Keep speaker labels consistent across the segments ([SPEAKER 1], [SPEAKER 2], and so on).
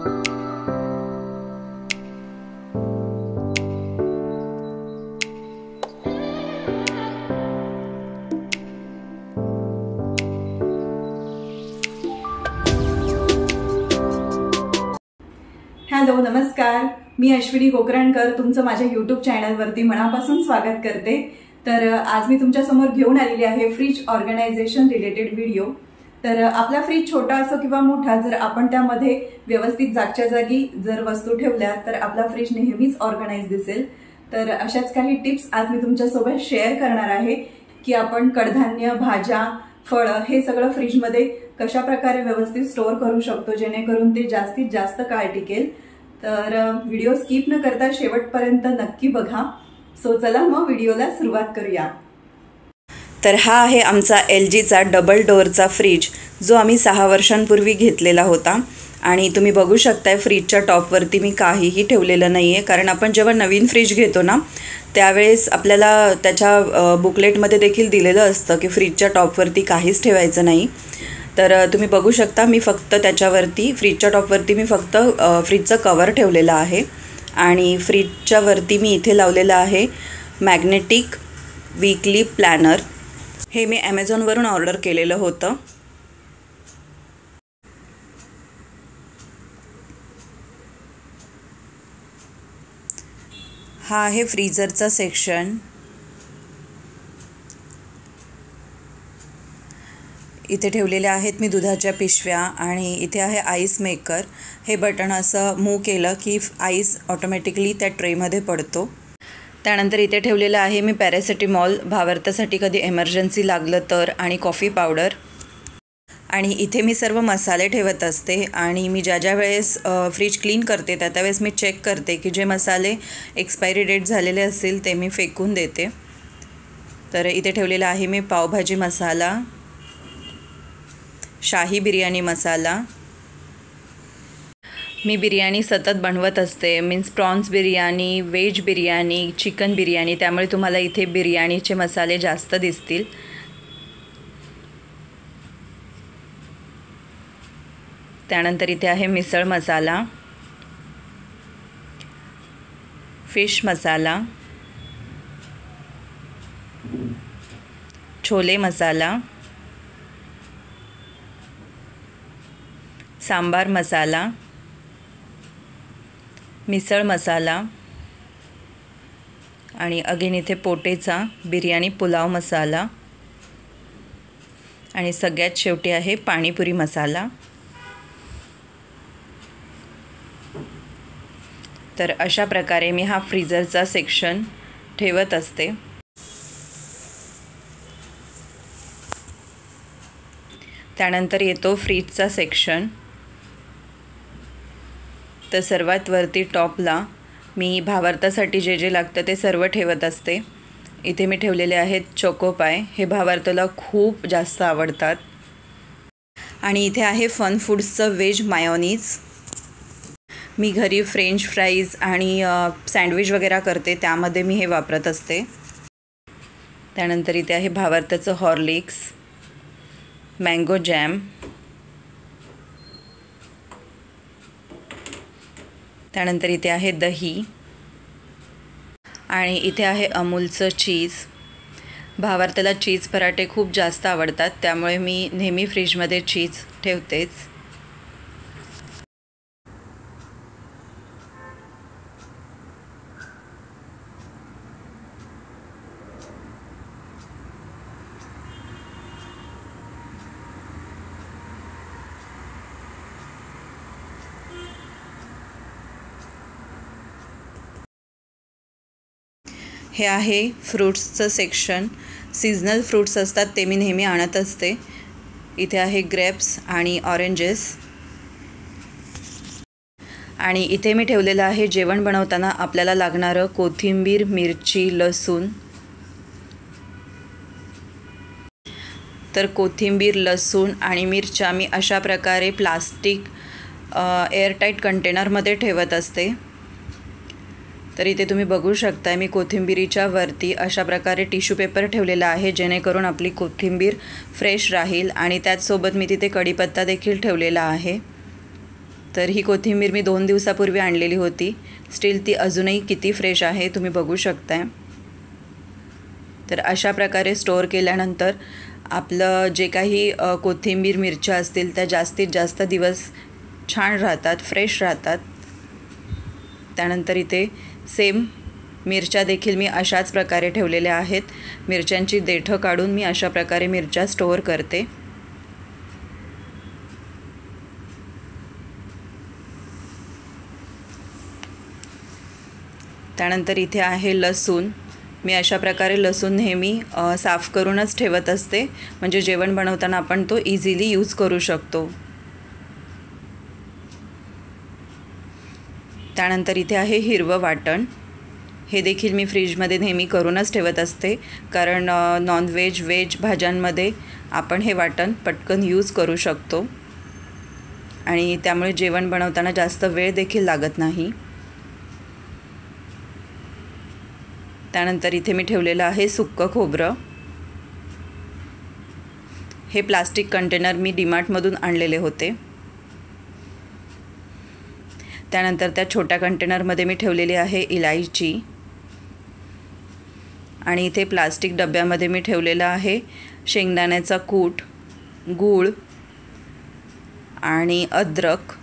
[SPEAKER 1] Hello नमस्कार. मी अश्विनी कोकरणकर तुमचं माझ्या युट्यूब चॅनलवरती मनापासून स्वागत करते. तर आज मी तुमच्यासमोर घेऊन आलेली आहे फ्रीज ऑर्गनायझेशन रिलेटेड व्हिडिओ तर आपला फ्रीज छोटा असो किंवा मोठा जर आपण त्यामध्ये व्यवस्थित जागच्या जागी जर वस्तू ठेवल्या तर आपला फ्रीज नेहमीच ऑर्गनाईज दिसेल. तर अशाच काही टिप्स आज मी तुमच्यासोबत शेअर करणार आहे की आपण कडधान्य भाज्या फळं हे सगळं फ्रीजमध्ये कशा प्रकारे व्यवस्थित स्टोअर करू शकतो जेणेकरून ते जास्तीत जास्त काळ टिकेल. तर व्हिडिओ स्किप न करता शेवटपर्यंत नक्की बघा. सो चला मग व्हिडिओला सुरुवात करूया.
[SPEAKER 2] तर हा आहे आमचा एल जीचा डबल डोअरचा फ्रीज जो आम्ही सहा वर्षांपूर्वी घेतलेला होता. आणि तुम्ही बघू शकताय फ्रीजच्या टॉपवरती मी काहीही ठेवलेलं नाही आहे कारण आपण जेव्हा नवीन फ्रीज घेतो ना त्यावेळेस आपल्याला त्याच्या बुकलेटमध्ये देखील दिलेलं असतं की फ्रीजच्या टॉपवरती काहीच ठेवायचं नाही. तर तुम्ही बघू शकता मी फक्त त्याच्यावरती फ्रीजच्या टॉपवरती मी फक्त फ्रीजचं कवर ठेवलेलं आहे. आणि फ्रीजच्या वरती मी इथे लावलेलं आहे मॅग्नेटिक वीकली प्लॅनर हे मी ॲमेझॉनवरून ऑर्डर केलेलं होतं. हा आहे फ्रीझरचा सेक्शन इथे ठेवलेल्या आहेत मी दुधाच्या पिशव्या आणि इथे आहे आईस मेकर हे बटन असं मूव केलं की आईस ऑटोमॅटिकली त्या ट्रेमध्ये पडतो. त्यानंतर इथे ठेवलेलं आहे मी पॅरासिटीमॉल भावार्थासाठी कधी एमर्जन्सी लागलं तर आणि कॉफी पावडर आणि इथे मी सर्व मसाले ठेवत असते आणि मी ज्या ज्या वेळेस फ्रीज क्लीन करते त्या त्यावेळेस मी चेक करते की जे मसाले एक्सपायरी डेट झालेले असतील ते मी फेकून देते. तर इथे ठेवलेला आहे मी पावभाजी मसाला शाही बिर्याणी मसाला मी बिर्याणी सतत बनवत असते. Means prawns biryani veg biryani chicken biryani त्यामुळे तुम्हाला इथे बिर्याणीचे मसाले जास्त दिसतील. त्यानंतर इथे आहे मिसळ मसाला. फिश मसाला. छोले मसाला. सांबार मसाला. मिसळ मसाला आणि अगेन इथे पोटेचा बिर्याणी पुलाव मसाला आणि सगळ्यात शेवटी आहे पाणीपुरी मसाला. तर अशा प्रकारे मी हा फ्रीजरचा सेक्शन ठेवत असते. त्यानंतर येतो फ्रीजचा सेक्शन. तर सर्वात वरती टॉपला मी भावार्थासाठी जे जे लागतं ते सर्व ठेवत असते. इथे मी ठेवलेले आहेत चोकोपाय हे भावार्थाला खूप जास्त आवडतात. आणि इथे आहे फन फूड्सचं व्हेज मायोनीज मी घरी फ्रेंच फ्राईज आणि सँडविच वगैरे करते. त्यामध्ये मी हे वापरत असते. त्यानंतर इथे आहे भावार्थाचं हॉर्लिक्स मँगो जॅम त्यानंतर इथे आहे दही. आणि इथे आहे अमूलचं चीज. भावार्थाला चीज पराठे खूप जास्त आवडतात त्यामुळे मी नेहमी फ्रीजमध्ये चीज ठेवतेच. हे आहे फ्रूट्सचं सेक्शन. सीझनल फ्रूट्स असतात ते मी नेहमी आणत असते. इथे आहे ग्रेप्स आणि ऑरेंजेस आणि इथे मी ठेवलेलं आहे जेवण बनवताना आपल्याला लागणारं कोथिंबीर मिरची लसूण. तर कोथिंबीर लसूण आणि मिरच्या मी अशा प्रकारे प्लास्टिक एअरटाईट कंटेनरमध्ये ठेवत असते. तर इथे तुम्ही बघू शकताय मी कोथिंबिरीच्या वरती अशा प्रकारे टिश्यू पेपर ठेवलेला आहे जेणेकरून आपली कोथिंबीर फ्रेश राहील आणि त्याचसोबत मी तिथे कढीपत्ता देखील ठेवलेला आहे. तर ही कोथिंबीर मी दोन दिवसापूर्वी आणलेली होती. स्टील ती अजूनही किती फ्रेश आहे तुम्ही बघू शकताय. तर अशा प्रकारे स्टोअर केल्यानंतर आपलं जे काही कोथिंबीर मिरच्या असतील त्या जास्तीत जास्त दिवस छान राहतात फ्रेश राहतात. त्यानंतर इथे सेम. मिरच्या देखील मी अशाच प्रकारे ठेवलेल्या आहेत. मिरच्यांची देठं काढून मी अशा प्रकारे मिरच्या स्टोअर करते. त्यानंतर इथे आहे लसूण. मी अशा प्रकारे लसूण नेहमी साफ करूनच ठेवत असते. म्हणजे जेवण बनवताना आपण तो इझिली यूज करू शकतो. त्यानंतर इथे आहे हिरवं वाटण. हे देखील मी फ्रीजमध्ये नेहमी करूनच ठेवत असते. कारण नॉनव्हेज व्हेज भाज्यांमध्ये आपण हे वाटण पटकन यूज करू शकतो. आणि त्यामुळे जेवण बनवताना जास्त वेळ देखील लागत नाही. त्यानंतर इथे मी ठेवलेलं आहे सुक्कं खोबरं. हे प्लास्टिक कंटेनर मी डीमार्टमधून आणलेले होते. त्यानंतर त्या छोट्या कंटेनरमध्ये मी ठेवलेली आहे इलायची. आणि इथे प्लास्टिक डब्यामध्ये मी ठेवलेला आहे शेंगदाण्याचा कूट गूळ आणि अद्रक.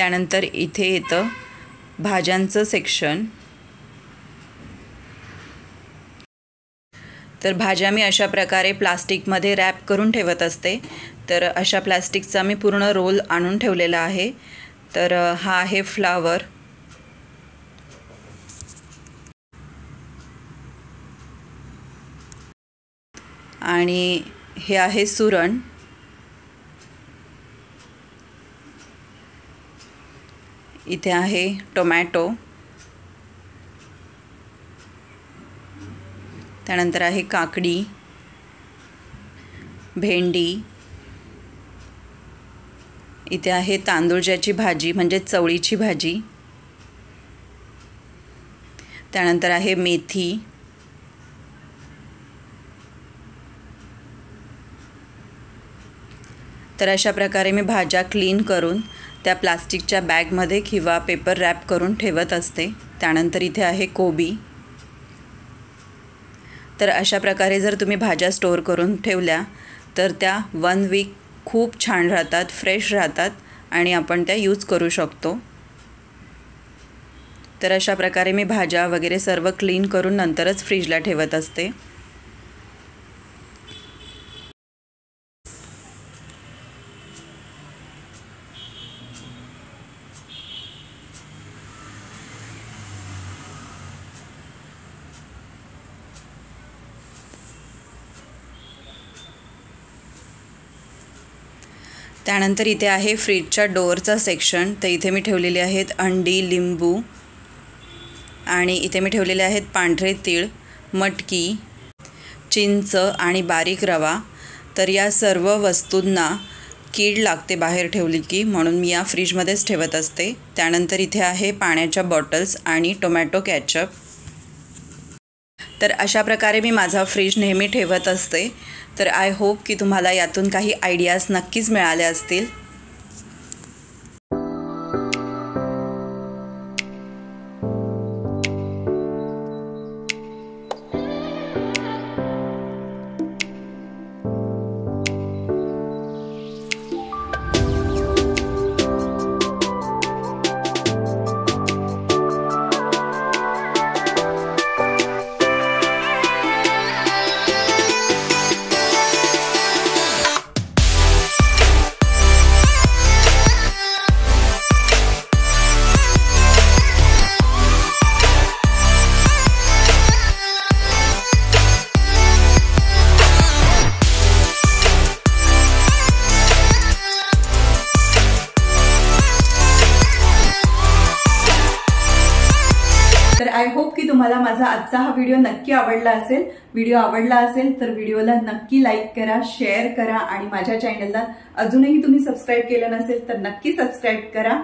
[SPEAKER 2] त्यानंतर इथे येतं भाज्यांचं सेक्शन तर भाज्या मी अशा प्रकारे प्लास्टिकमध्ये रॅप करून ठेवत असते. तर अशा प्लास्टिकचा मी पूर्ण रोल आणून ठेवलेला आहे. तर हा आहे फ्लावर आणि हे आहे सुरण. इथे आहे टोमॅटो. त्यानंतर आहे काकडी. भेंडी. इथे आहे तांदूळच्याची भाजी म्हणजे चवळीची भाजी. त्यानंतर आहे मेथी. तर अशा प्रकारे मी भाज्या क्लीन करून त्या प्लास्टिकच्या बॅगमध्ये किंवा पेपर रॅप करून ठेवत असते. त्यानंतर इथे आहे कोबी. तर अशा प्रकारे जर तुम्ही भाज्या स्टोअर करून ठेवल्या तर त्या वन वीक खूप छान राहतात फ्रेश राहतात आणि आपण त्या यूज करू शकतो. तर अशा प्रकारे मी भाज्या वगैरे सर्व क्लीन करून नंतरच फ्रीजला ठेवत असते. त्यानंतर इथे आहे फ्रीजच्या डोअरचा सेक्शन. तर इथे मी ठेवलेले आहेत अंडी लिंबू आणि इथे मी ठेवलेले आहेत पांढरे तीळ मटकी चिंच आणि बारीक रवा. तर या सर्व वस्तूंना कीड लागते बाहेर ठेवली की म्हणून मी या फ्रीजमध्येच ठेवत असते. त्यानंतर इथे आहे पाण्याच्या बॉटल्स आणि टोमॅटो कॅचअप. तर अशा प्रकारे मी माझा फ्रीज नेहमी ठेवत असते. तर आय होप की तुम्हाला यातून काही आयडियाज नक्कीच मिळाल्या असतील.
[SPEAKER 1] माझा आजचा हा व्हिडिओ नक्की आवडला असेल व्हिडिओ आवडला असेल तर व्हिडिओला नक्की लाईक करा शेअर करा आणि माझ्या चॅनलला अजूनही तुम्ही सबस्क्राईब केलं नसेल तर नक्की सबस्क्राईब करा.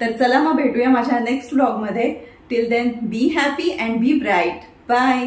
[SPEAKER 1] तर चला मग भेटूया माझ्या नेक्स्ट ब्लॉगमध्ये till then be happy and be bright bye